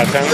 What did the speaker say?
là trắng